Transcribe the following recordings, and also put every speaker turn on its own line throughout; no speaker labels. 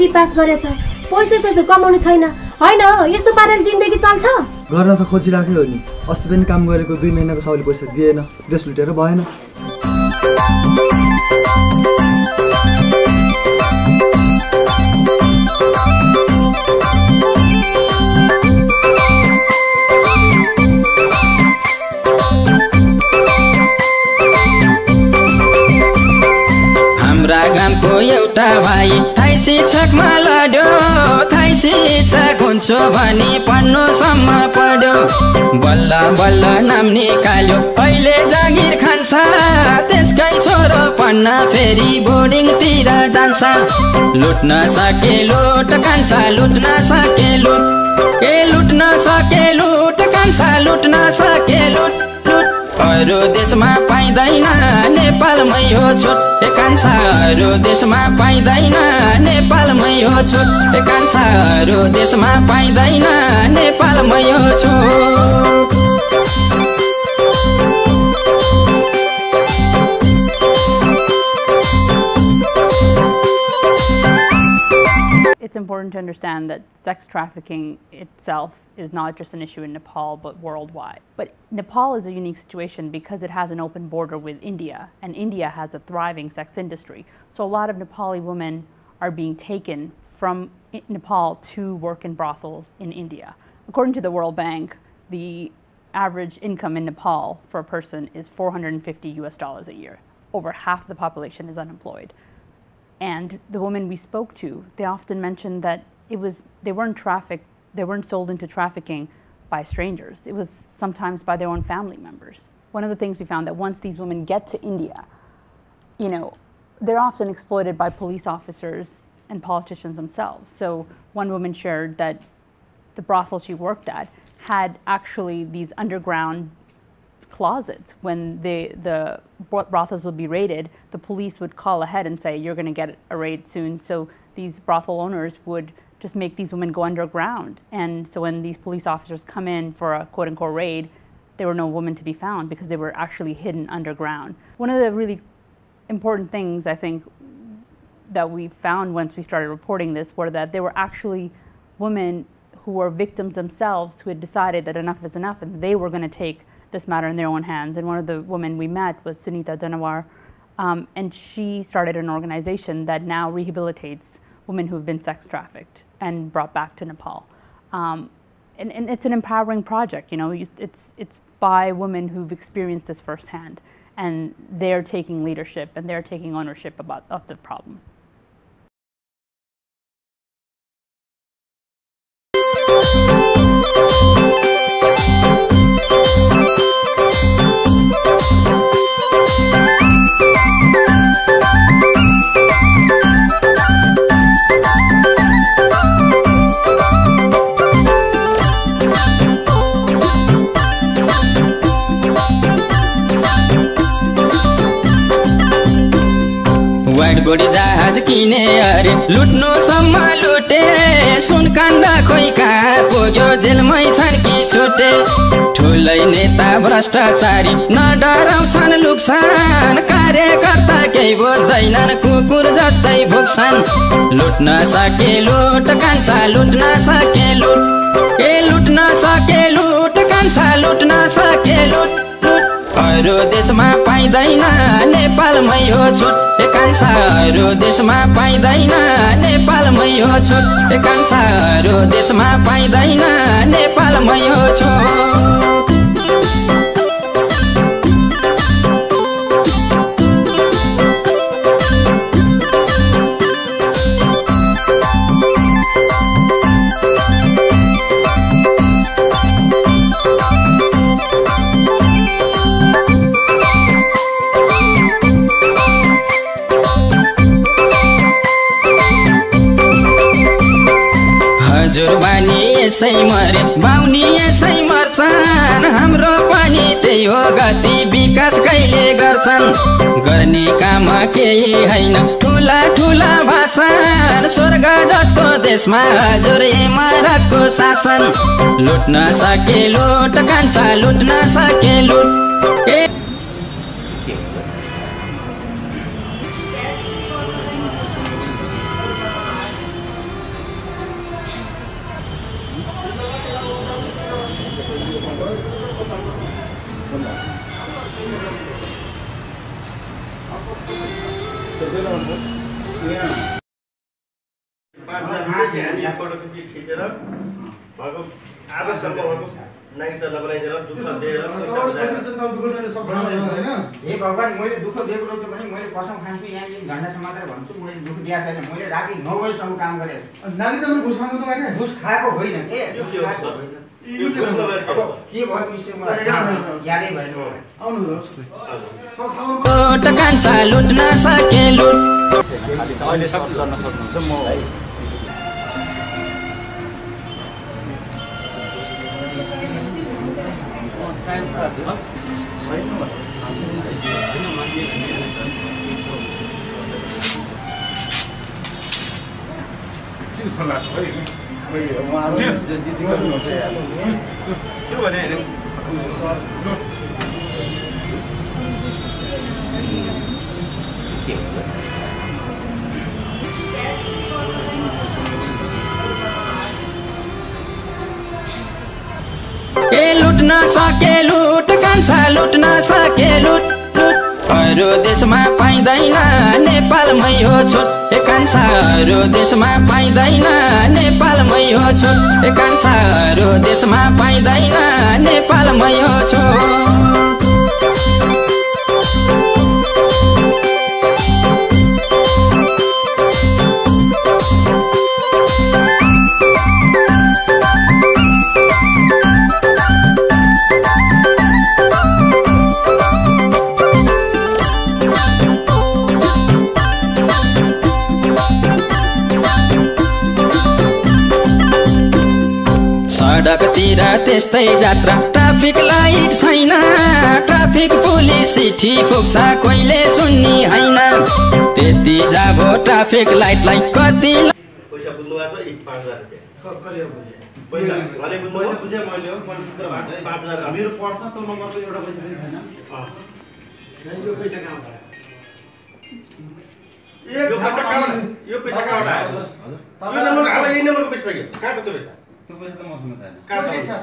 Degree pass गरेछ। पैसा सैसा कमाउनु छैन। होइन यस्तो पाराले जिन्दगी चल्छ?
गर्न त खोजिराखेको हो नि। अस्ति पनि काम गरेको दुई महिनाको साउले पैसा दिएन। देश लुटेर भएन।
हाम्रा गामको एउटा भाइ शिक्षकमा लड्यो थाइ शिक्षक हुन्छु भनी पढ्नुसम्म पढ्यो। बल्ल बल्ल नाम निकाल्यो अहिले जागिर खान्छ त्यसकै छोरो पढ्न फेरि बोर्डिङतिर जान्छ। लुट्न सके लुट कान्छ लुट्न सके लुट। ए लुट्न सके लुट कान्छ लुट्न सके लुट। अरू देशमा पाइँदैन नेपालमै हो छुट। कान्छा अरू देशमा पाइँदैन नेपालमै हो छुट। कान्छा अरू देशमा पाइँदैन नेपालमै हो छुट।
Important to understand that sex trafficking itself is not just an issue in Nepal but worldwide. But Nepal is a unique situation because it has an open border with India, and India has a thriving sex industry. So a lot of Nepali women are being taken from Nepal to work in brothels in India. According to the World Bank, the average income in Nepal for a person is 450 US dollars a year. Over half the population is unemployed. And the women we spoke to, they often mentioned that it was they weren't trafficked, they weren't sold into trafficking by strangers. It was sometimes by their own family members. One of the things we found that once these women get to India, you know, they're often exploited by police officers and politicians themselves. So one woman shared that the brothel she worked at had actually these underground closets. When the the brothels would be raided the police would call ahead and say you're going to get a raid soon. So these brothel owners would just make these women go underground. And so when these police officers come in for a quote unquote raid there were no women to be found because they were actually hidden underground. One of the really important things i think that we found once we started reporting this were that there were actually women who were victims themselves who had decided that enough is enough and they were going to take this matter in their own hands. And one of the women we met was Sunita Danawar, um, and she started an organization that now rehabilitates women who've been sex trafficked and brought back to Nepal. Um, and, and it's an empowering project, you know, it's, it's by women who've experienced this firsthand. And they're taking leadership and they're taking ownership about, of the problem.
किने अरे। लुट्नुसम्म लुटे। सुनकाण्ड खोइ कहाँ पुग्यो। जेलमै छन् कि छुटे। ठुलै नेता भ्रष्टाचारी न डराउँछन् लुक्छन् कार्यकर्ता केही बुझ्दैनन् कुकुर जस्तै भुक्छन्। लुट्न सके लुट कान्छा लुट्न सके लुट ए लुट्न सके लुट कान्छा लुट्न सके लुट अरू देशमा पाइँदैन नेपालमै हो छुट ए कान्छा अरू देशमा पाइँदैन नेपालमै हो छुट ए कान्छा अरू देशमा पाइँदैन नेपालमै हो छुट। हजुर बानी यसै मरे बाहुनी यसै मर्छन्। हाम्रो पनि त्यही हो गति विकास कहिले गर्छन्? गर्ने काम केही होइन ठुला ठुला भाषण। स्वर्ग जस्तो देशमा हजुर महाराजको शासन। लुट्न सके लुट कान्छा लुट्न सके लुट।
दुःख दिएर बुझाएर
हे भगवान् मैले दुःख दिएको रहेछु भने मैले कसम खान्छु यहाँ एक घन्टासम्म मात्रै भन्छु मैले दुःख दिएको छैन मैले राति नौ बजीसम्म काम गरेको छु
घुस त
खाएको होइन के
यो
घुस
के हो
खाएको
सर?
होइन
यो घुस नगरेर के हो?
के भयो मिस्टेक मलाई थाहा भएन, यादै भएन मलाई।
आउनुहोस्
लुट कान्छा लुट्न सके लुट
अहिले सर्च गर्न सक्नुहुन्छ म
के भने
ए लुट्न सके लुट कान्छा लुट्न सके लुट अरू देशमा पाइँदैन नेपालमै हो छुट। ए कान्छा अरू देशमा पाइँदैन नेपालमै हो छुट। ए कान्छा अरू देशमा पाइँदैन नेपालमै हो छुट। सडकतिर त्यस्तै जात्रा। ट्राफिक लाइट छैन। ट्राफिक पुलिस चिठी पुग्छ कहिले सुन्ने होइन। त्यति जाबो ट्राफिक लाइटलाई कति
यी पैसा कहाँबाट आयो? यो नम्बरको पैसा के कहाँ छ त्यो पैसा?
त्यो पैसा त मसँग छैन
छ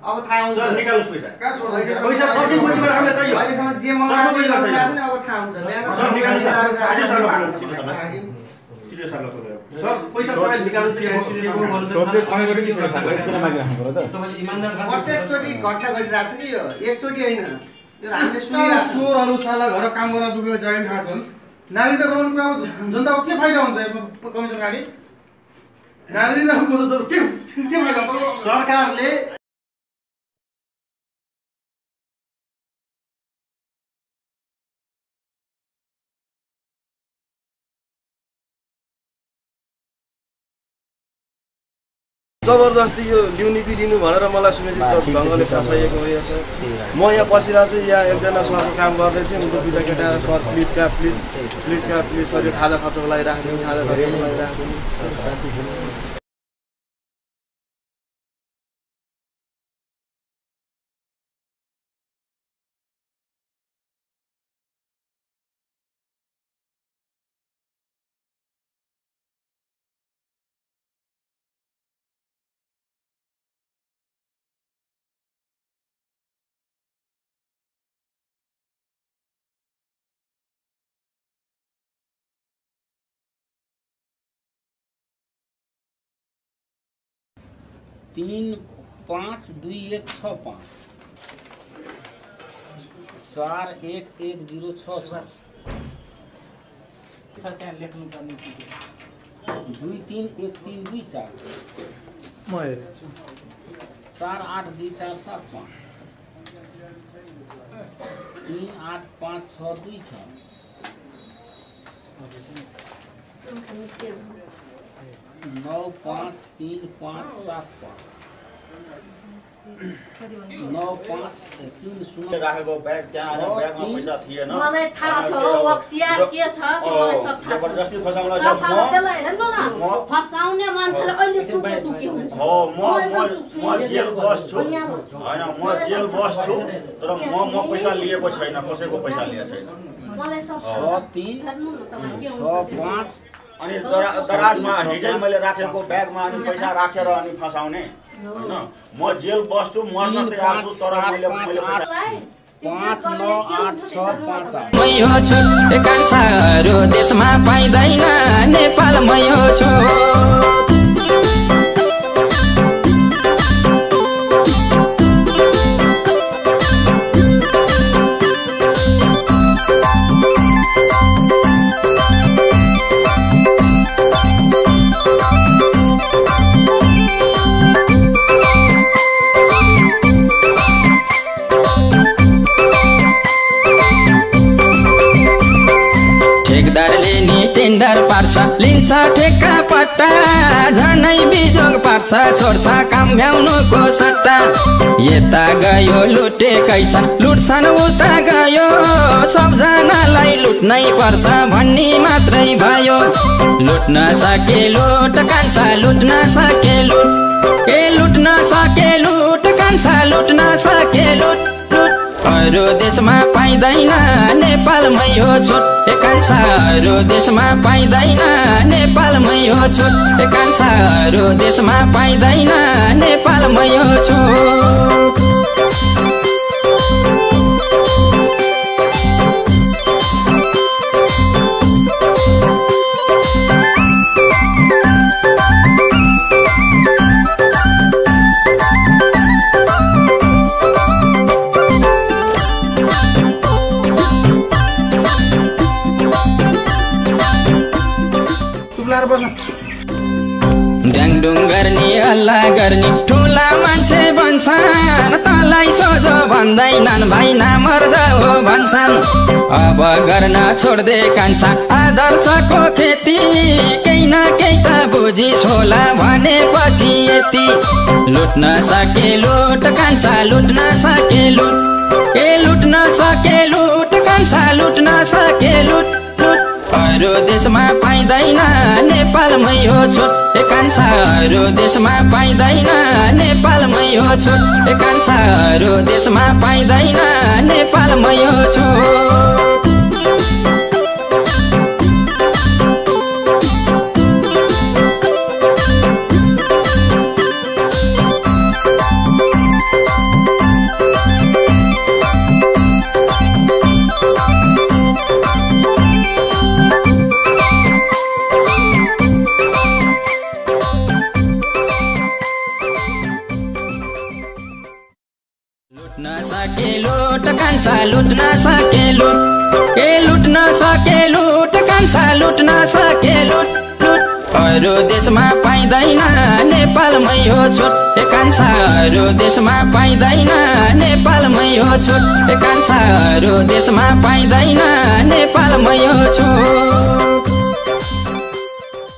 अब थाहा हुन्छ
निकाल्नुहोस् पैसा
अहिलेसम्म-
पैसा
जे नि, अब थाहा हुन्छ
सर। पैसा तपाईँले निकाल्नु चाहिँ
प्रत्येकचोटि घटना घटिरहेको छ कि यो एकचोटि होइन यो हामीले
यस्ता
सुनिरहेको छौँ।
चोरहरू साला घर काम गर्न दुखेर खाएको छन् नागरिकता बनाउने कुरामा जनताको के फाइदा हुन्छ यसमा कमिसन खाने नागरिकता के के फाइदा?
सरकारले जबरजस्ती यो कि लिनु भनेर मलाई सुनिदिनु ढङ्गले फसाइएको रहेछ म यहाँ बसिरहेको छु यहाँ एकजना सरको काम गर्दै थिएँ उनको दुईवटा केटा सर प्लिज क्या प्लिज प्लिज क्या प्लिज खाजा खर्चको लागि राखिदिनु खाजा खर्चको लागि राखिदिनु
तिन पाँच दुई एक छ पाँच। चार एक एक जिरो छ छ।
त्यहाँ लेख्नु पर्ने चिज।
दुई तिन एक तिन दुई चार। चार आठ दुई चार सात पाँच। तिन आठ पाँच छ दुई छ। नौ पाँच तिन पाँच सात पाँच। नौ पाँच तिन शून्य
राखेको ब्याग त्यहाँ आएर ब्यागमा पैसा थिएन
मलाई थाहा छ हो अख्तियार के छ त्यो मलाई सब थाहा छ।
जबरजस्ती फसाउन म
फसाउने मान्छेलाई अहिले टुक्नु टुकी हुन्छ।
हो म
म।
जेल बस्छु। होइन म जेल बस्छु तर म म पैसा लिएको छैन कसैको पैसा लिएको छैन।
मलाई सब
छ। तिन
के
छ। पाँच
अनि दरा- दराजमा हिजै मैले राखेको ब्यागमा अनि पैसा राखेर अनि फसाउने होइन? म जेल बस्छु मर्न तयार छु तर मैले मैले पैसा
पाँच नौ आठ छ पाँच
छु कान्छाहरू देशमा पाइँदैन नेपालमै हो छु। टेन्डर पार्छ। लिन्छ ठेक्का पट्टा झनै बिजोग पार्छ छोड्छ काम भ्याउनुको सट्टा। यता गयो लुटेकै छन् लुट्छन् उता गयो सबजनालाई लुट्नै पर्छ भन्ने मात्रै भयो। लुट्न सके लुट कान्छा लुट्न सके लुट। ए लुट्न सके लुट कान्छा लुट्न सके लुट। अरू देशमा पाइँदैन नेपालमै हो छुट। ए कान्छा अरू देशमा पाइँदैन नेपालमै हो छुट। ए कान्छा अरू देशमा पाइँदैन नेपालमै हो छुट। गर्ने ठुला मान्छे भन्छन्। तँलाई सोझो भन्दैनन् भाइ नामर्द हो भन्छन्। अब गर्न छोड्दे कान्छा आदर्शको खेती। केही न केही त बुझी छोला भनेपछि यति। लुट्न सके लुट कान्छा लुट्न सके लुट ए लुट्न सके लुट कान्छा लुट्न सके लुट अरू देशमा पाइँदैन नेपालमै हो छुट ए कान्छा अरू देशमा पाइँदैन नेपालमै हो छुट ए कान्छा अरू देशमा पाइँदैन नेपालमै हो छुट। लुट्न सके लुट कान्छा लुट्न सके लुट ए लुट्न सके लुट कान्छा लुट्न सके लुट लुट अरू देशमा पाइँदैन नेपालमै हो छुट। ए अरू देशमा पाइँदैन नेपालमै हो छुट। ए अरू देशमा पाइँदैन नेपालमै हो छुट।